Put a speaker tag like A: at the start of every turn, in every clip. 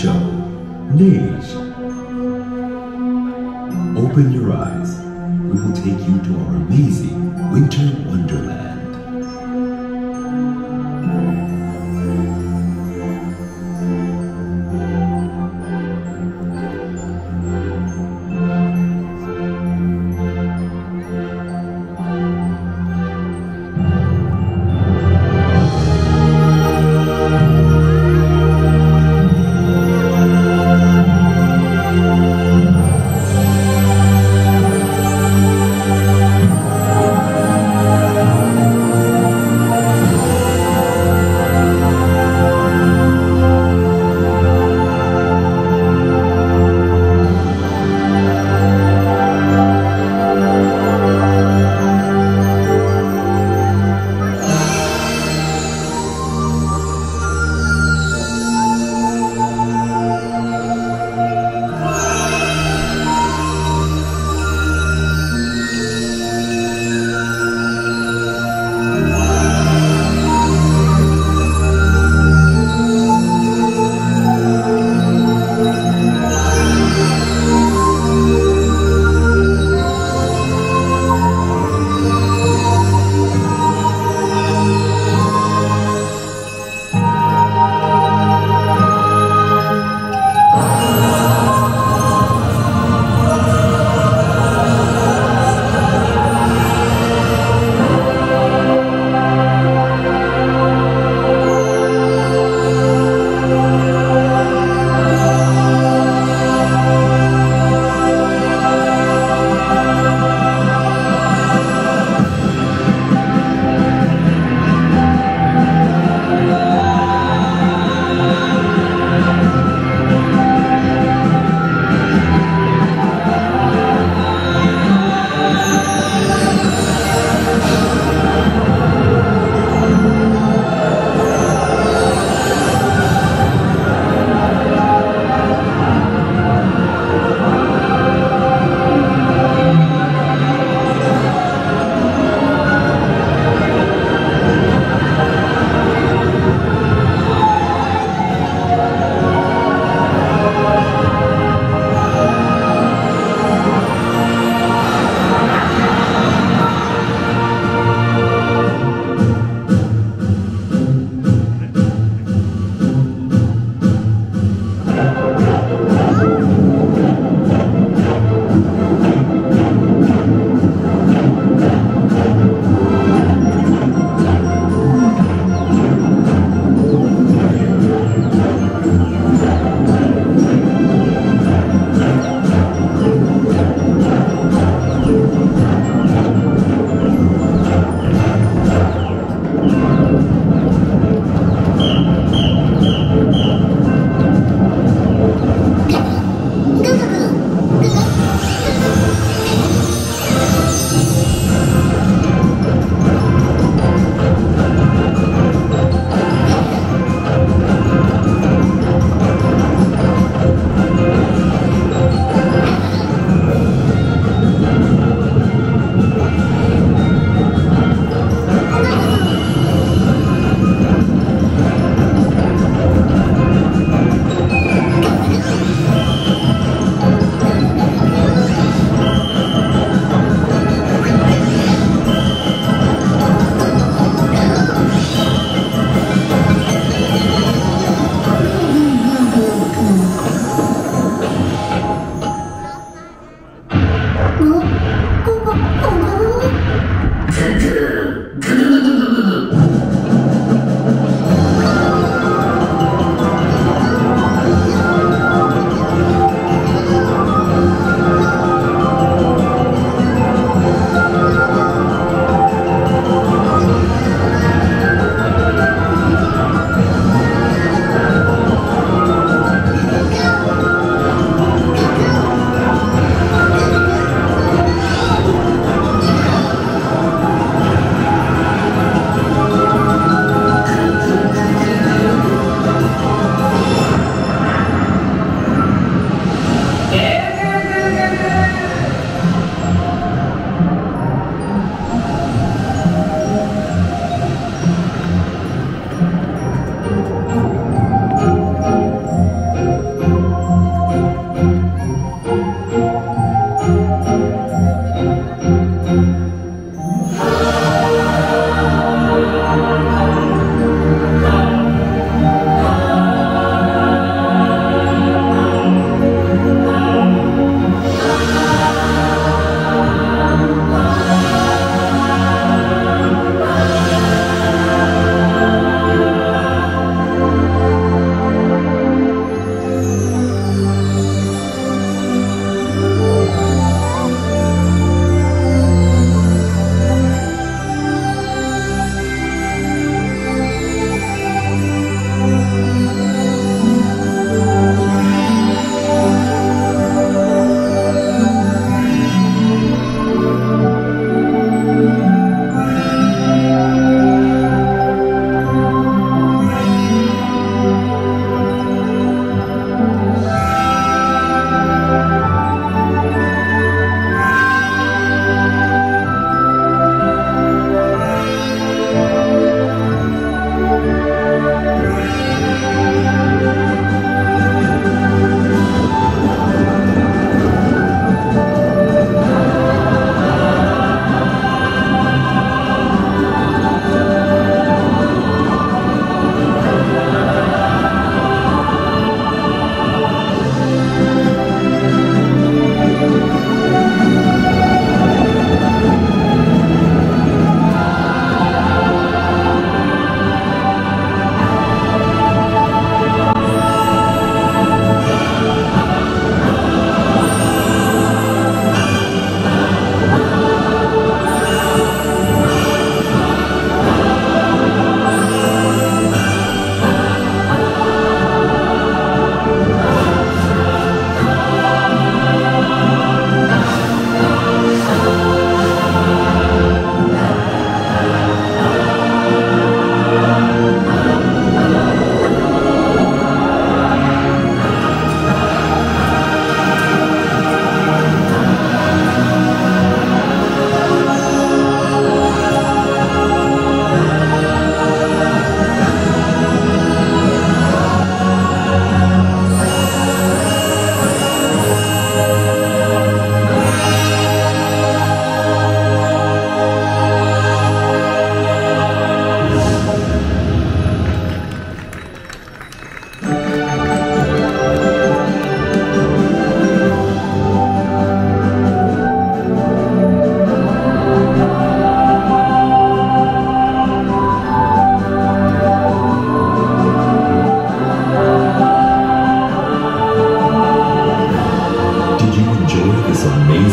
A: 生内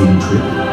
A: Food and Trip.